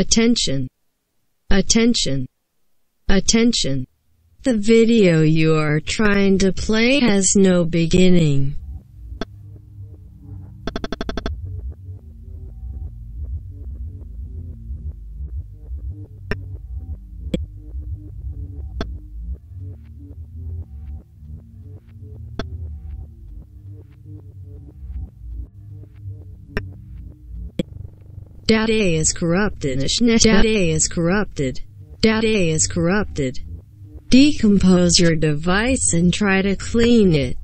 Attention. Attention. Attention. The video you are trying to play has no beginning. Data is corrupted. Data is corrupted. Data is corrupted. Decompose your device and try to clean it.